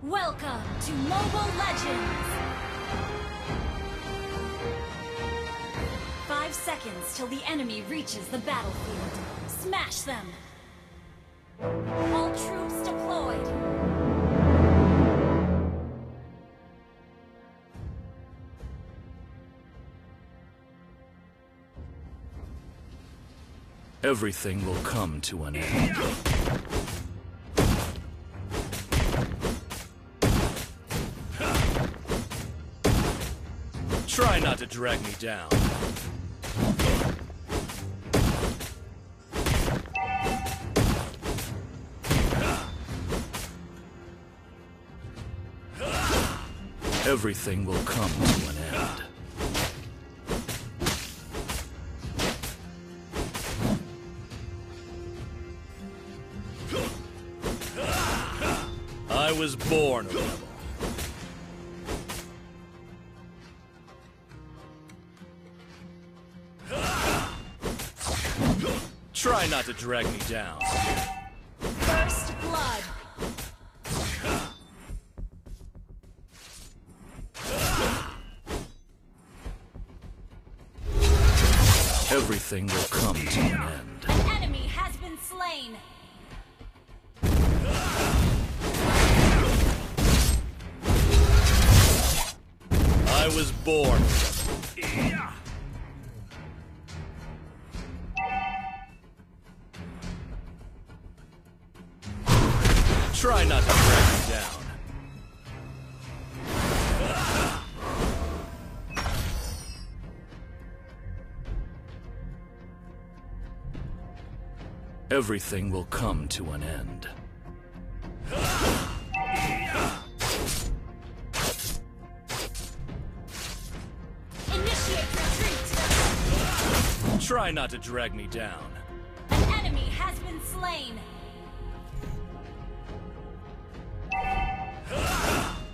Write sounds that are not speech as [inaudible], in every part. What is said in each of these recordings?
Welcome to Mobile Legends! Five seconds till the enemy reaches the battlefield. Smash them! All troops deployed! Everything will come to an end. To drag me down. Everything will come to an end. I was born a rebel. Try not to drag me down. First Blood! Everything will come to an end. An enemy has been slain! I was born. Try not to drag me down. Everything will come to an end. Initiate retreat! Try not to drag me down. An enemy has been slain!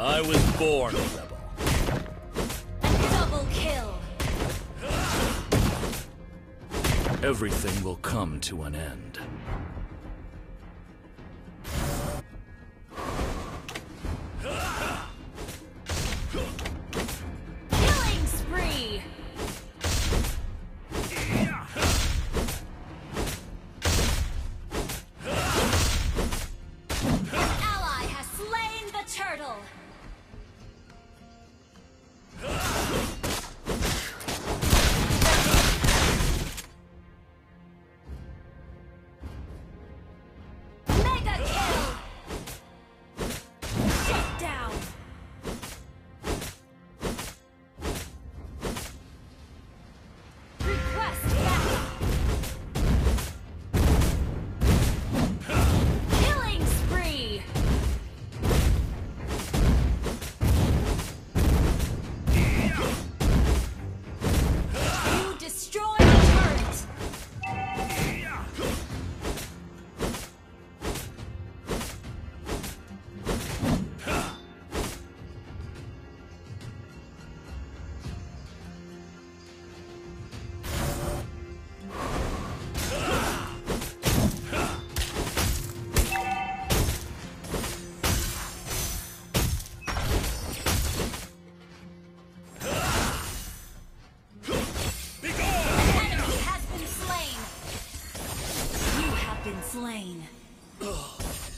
I was born a rebel. Double kill! Everything will come to an end. Killing spree! An ally has slain the turtle! Ugh. [sighs] [sighs]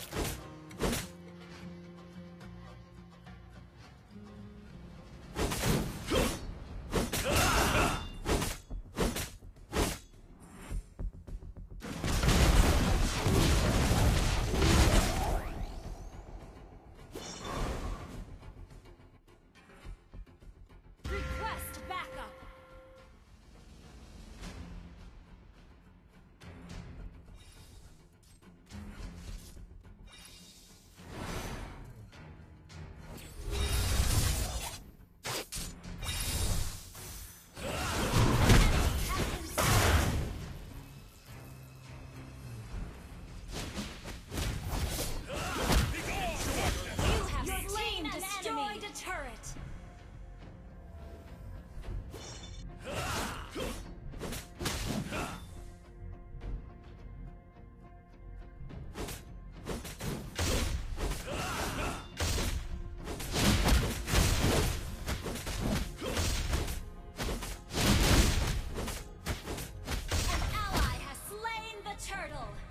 turtle.